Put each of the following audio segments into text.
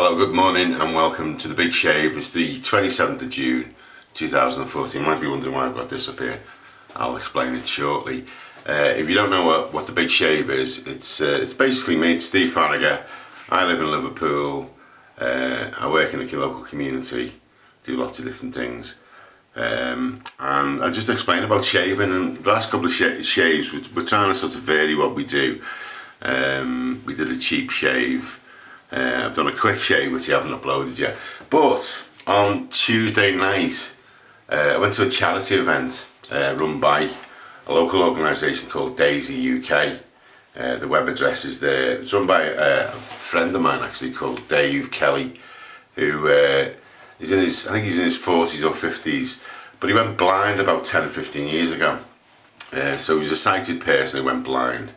Hello, good morning and welcome to the Big Shave. It's the 27th of June 2014. You might be wondering why I've got this up here. I'll explain it shortly. Uh, if you don't know what, what the Big Shave is, it's uh, it's basically me, it's Steve Faragher. I live in Liverpool. Uh, I work in a local community, do lots of different things. Um, and I just explain about shaving and the last couple of sh shaves we're, we're, trying to sort of vary what we do. Um, we did a cheap shave. Uh, I've done a quick shave which I haven't uploaded yet. But on Tuesday night uh, I went to a charity event uh, run by a local organisation called Daisy UK. Uh, the web address is there. It's run by a friend of mine actually called Dave Kelly, who uh, is in his, I think he's in his 40s or 50s, but he went blind about 10 or 15 years ago. Uh, so he's a sighted person who went blind.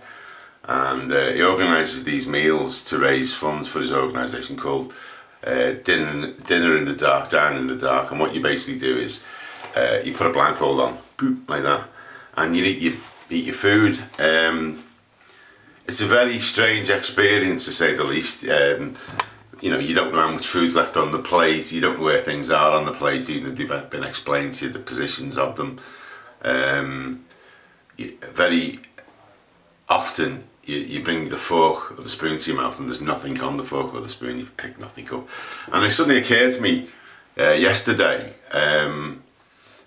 And uh, he organises these meals to raise funds for his organisation called uh, dinner, dinner in the Dark, Down in the Dark. And what you basically do is uh, you put a blindfold on, boop, like that, and you eat your, eat your food. Um, it's a very strange experience to say the least. Um, you know, you don't know how much food's left on the plate, you don't know where things are on the plate, even if they've been explained to you, the positions of them. Um, very often you, you bring the fork or the spoon to your mouth and there's nothing on the fork or the spoon, you've picked nothing up. And it suddenly occurred to me uh, yesterday, um,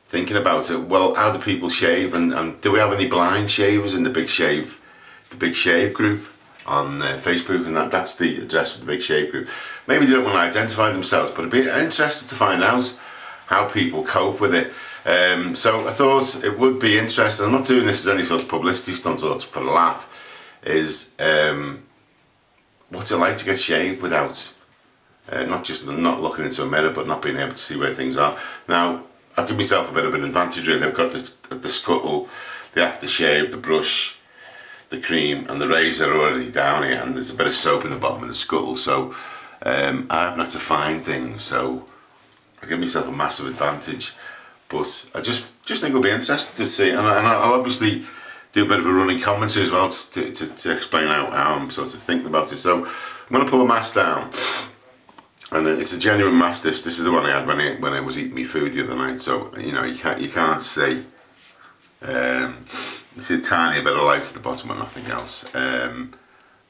thinking about it, well, how do people shave and, and do we have any blind shavers in the Big Shave, the Big Shave group on uh, Facebook and that, that's the address of the Big Shave group. Maybe they don't want to identify themselves, but it'd be interesting to find out how people cope with it. Um, so I thought it would be interesting, I'm not doing this as any sort of publicity stunt or for a laugh, is um, what's it like to get shaved without uh, not just not looking into a mirror but not being able to see where things are. Now I've given myself a bit of an advantage really. I've got the, the scuttle, the aftershave, the brush, the cream and the razor are already down here and there's a bit of soap in the bottom of the scuttle so um, I haven't had to find things so I give myself a massive advantage but I just just think it'll be interesting to see and, and I'll obviously do a bit of a running commentary as well to, to, to explain how, how I'm sort of thinking about it so I'm going to pull the mask down and it's a genuine mask. This this is the one I had when I when I was eating my food the other night. So you know you can't you can't see. Um, see a tiny bit of light at the bottom and nothing else. Um,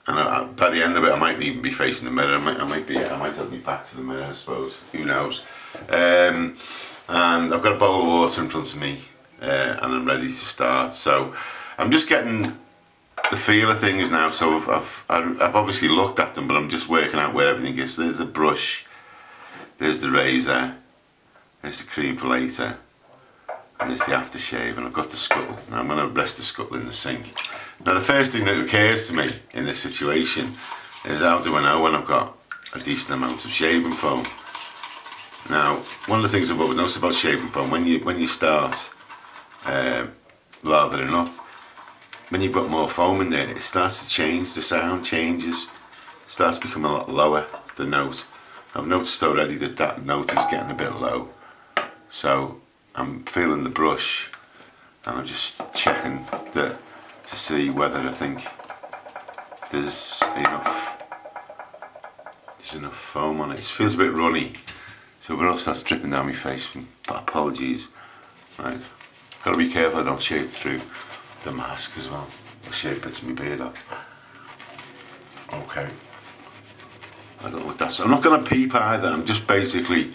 and I, I, by the end of it, I might even be facing the mirror. I might, I might be, I might have me back to the mirror. I suppose. Who knows? Um, and I've got a bowl of water in front of me, uh, and I'm ready to start. So I'm just getting the feel of things now. So I've, I've, I've obviously looked at them, but I'm just working out where everything is. There's the brush, there's the razor, there's the cream for later, and there's the aftershave, and I've got the scuttle. Now I'm going to rest the scuttle in the sink. Now the first thing that occurs to me in this situation is how do I know when I've got a decent amount of shaving foam? Now, one of the things I've noticed about shaving foam, when you when you start uh, lathering up, when you've got more foam in there, it starts to change, the sound changes, starts to become a lot lower, the note. I've noticed already that that note is getting a bit low. So I'm feeling the brush and I'm just checking that to see whether I think there's enough there's enough foam on it. It feels a bit runny. So we're gonna start dripping down my face. Apologies. Right. Gotta be careful I don't shave through the mask as well. The shape bits of my beard up. Okay. I don't know what that's. I'm not going to peep either. I'm just basically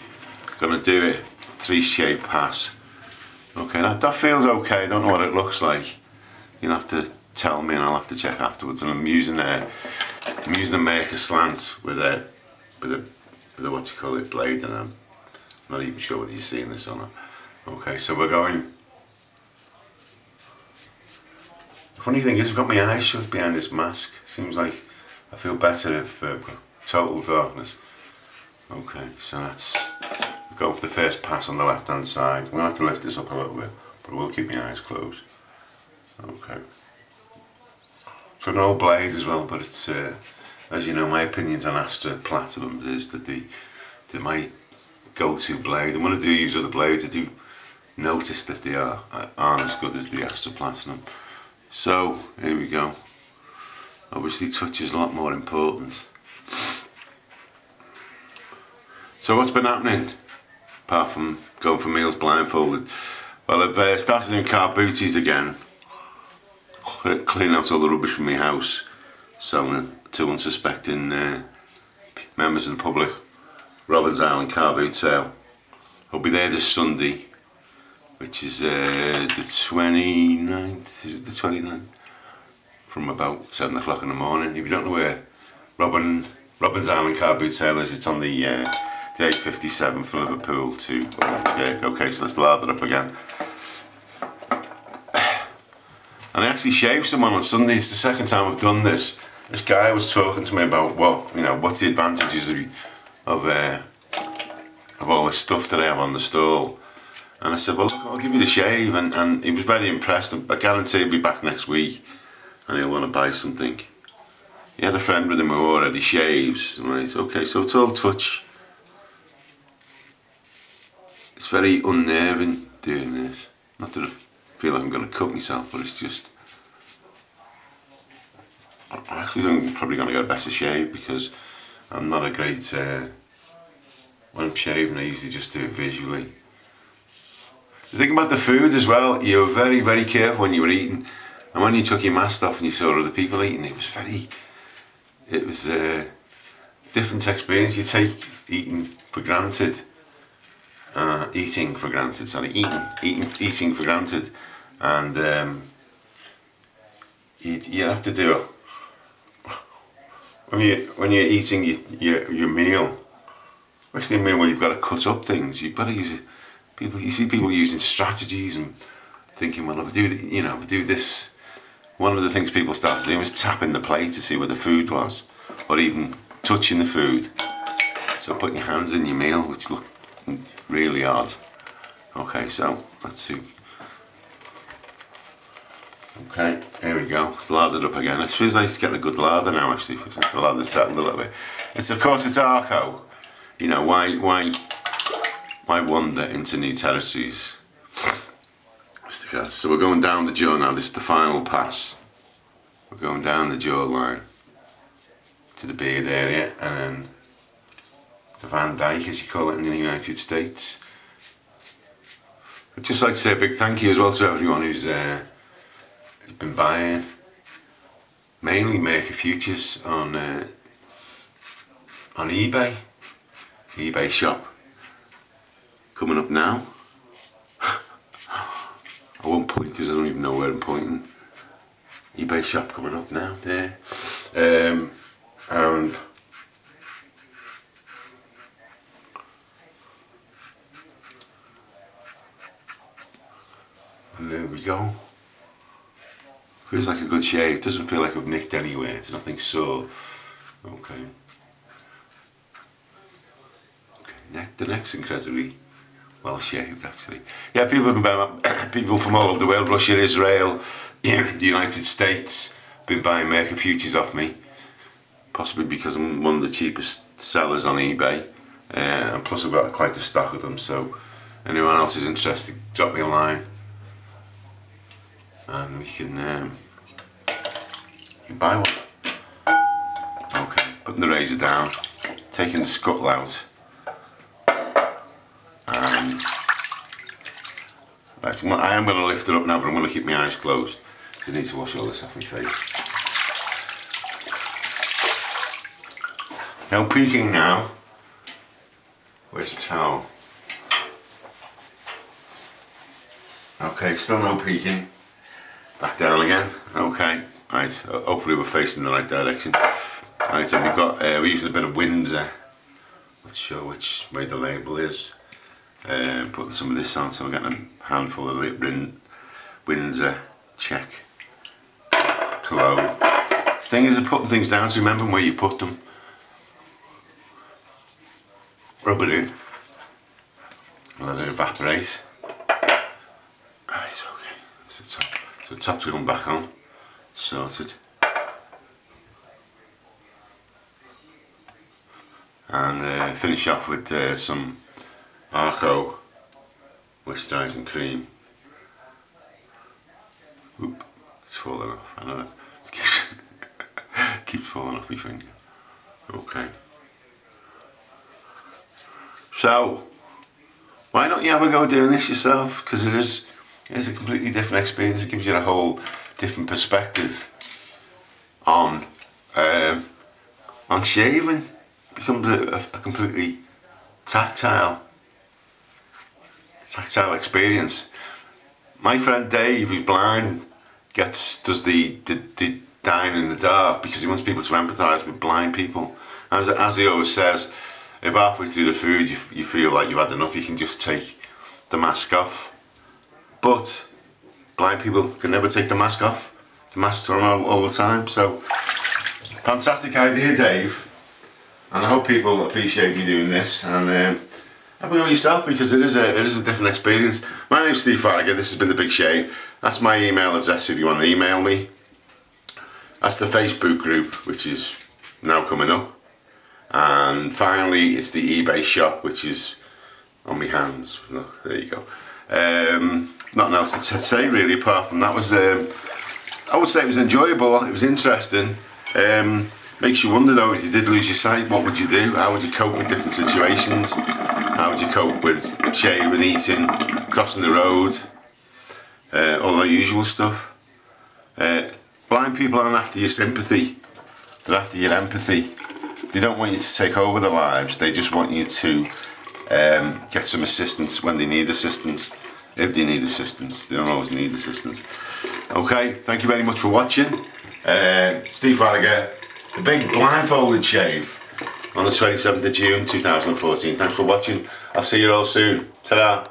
going to do it three shape pass. Okay, that, that feels okay. I don't know what it looks like. You'll have to tell me and I'll have to check afterwards. And I'm using a, I'm using a Merkur slant with a, with a, with a what do you call it blade, and I'm not even sure whether you're seeing this or not. Okay, so we're going funny thing is, I've got my eyes shut behind this mask. Seems like I feel better if uh, total darkness. Okay, so that's go for the first pass on the left hand side. I'm gonna have to lift this up a little bit, but I will keep my eyes closed. Okay. So an old blade as well, but it's uh, as you know, my opinions on Astra Platinum is that they they're my go-to blade. And when I do use other blades, I do notice that they are aren't as good as the Astra Platinum. So here we go. Obviously touch is a lot more important. So what's been happening? Apart from going for meals blindfolded. Well, I've uh, started doing car booties again. Clean out all the rubbish from my house. Selling it to unsuspecting uh, members of the public. Robins Island car boot sale. I'll be there this Sunday. Which is uh, the 29th. Is it the 29th? From about 7 o'clock in the morning. If you don't know where Robin, Robins Island car boot sale is, it's on the uh, the 857 from Liverpool to Oxford. Okay, so let's it up again. And I actually shaved someone on Sunday. It's the second time I've done this. This guy was talking to me about what you know, what's the advantages of of, uh, of all this stuff that I have on the stall. And I said, well, look, I'll give you the shave. And, and he was very impressed. I guarantee he'll be back next week and he'll want to buy something. He had a friend with him who already shaves. Right, okay, so it's all touch It's very unnerving doing this. Not that I feel like I'm going to cut myself, but it's just... I actually think I'm probably going to get a better shave because I'm not a great... Uh, when I'm shaving I usually just do it visually. The thing about the food as well, you're very, very careful when you were eating. And when you took your mask off and you saw other people eating, it was very... It was a different experience. You take eating for granted uh, eating for granted. Sorry, eating, eating, eating for granted, and um, you, you have to do it when you when you're eating your, your your meal, especially a meal where you've got to cut up things. You've got to use it. People, you see people using strategies and thinking, well, I do, you know, do this. One of the things people start to do is tapping the plate to see where the food was, or even touching the food. So putting your hands in your meal, which look really odd. Okay, so let's see. Okay, here we go. It's lathered up again. It feels like it's getting a good lather now actually. Feels like the lather's settled a little bit. It's of course it's Arko. You know, why why why wander into new territories? So we're going down the jaw now, this is the final pass. We're going down the jaw line to the beard area and then the Van Dyke as you call it in the United States. I'd just like to say a big thank you as well to everyone who's uh, been buying mainly Merkur Futures on uh, on eBay, eBay shop. Coming up now. I won't point because I don't even know where I'm pointing. eBay shop coming up now there. Um, and And there we go. Feels like a good shave. Doesn't feel like I've nicked anywhere. There's nothing so. Okay. Okay. Neck, the next incredibly well shaved actually. Yeah, people have been people from all over the world, Russia, Israel, the United States, been buying Merkur Futures off me. Possibly because I'm one of the cheapest sellers on eBay. Uh, and plus I've got quite a stock of them, so anyone else is interested, drop me a line and we can, um, you can buy one. Okay, putting the razor down, taking the scuttle out. Um, right, so I am going to lift it up now, but I'm going to keep my eyes closed I need to wash all this off my face. No peeking now. Where's the towel? Okay, still no peeking. Back down again. Okay. Right. Hopefully we're facing the right direction. Right. So we've got uh, we're using a bit of Windsor. Let's show which way the label is. Uh, put some of this on, so we're getting a handful of the Windsor check cologne. The thing is, putting things down, so remember where you put them. Rub it in. Let it evaporate. It's okay. That's the top. So the top's going back on, sorted. And uh, finish off with uh, some Arko moisturising cream. Oop, it's falling off. I know that keeps falling off my finger. Okay. So, why don't you have a go doing this yourself? Because it is, it is a completely different experience. It gives you a whole different perspective on um, on shaving. It becomes a, a completely tactile tactile experience. My friend Dave, who's blind, gets does the, the, the dine in the dark because he wants people to empathise with blind people. As, as he always says, if halfway through the food you, you feel like you've had enough, you can just take the mask off. But blind people can never take the mask off. The mask's on all, all the time. So, fantastic idea, Dave. And I hope people appreciate you doing this. And um, have a go yourself because it is a it is a different experience. My name's Steve Faragher. This has been the Big Shave. That's my email address if you want to email me. That's the Facebook group, which is now coming up. And finally, it's the eBay shop, which is on my hands. Look, there you go. Um, nothing else to say really, apart from that was. Um, I would say it was enjoyable. It was interesting. Um, makes you wonder though, if you did lose your sight, what would you do? How would you cope with different situations? How would you cope with shaving, eating, crossing the road, uh, all the usual stuff? Uh, blind people aren't after your sympathy, they're after your empathy. They don't want you to take over their lives, they just want you to um, get some assistance when they need assistance. If they need assistance, they don't always need assistance. Okay, thank you very much for watching. Uh, Steve Faragher, the big blindfolded shave on the 27th of June 2014. Thanks for watching. I'll see you all soon. Ta-da.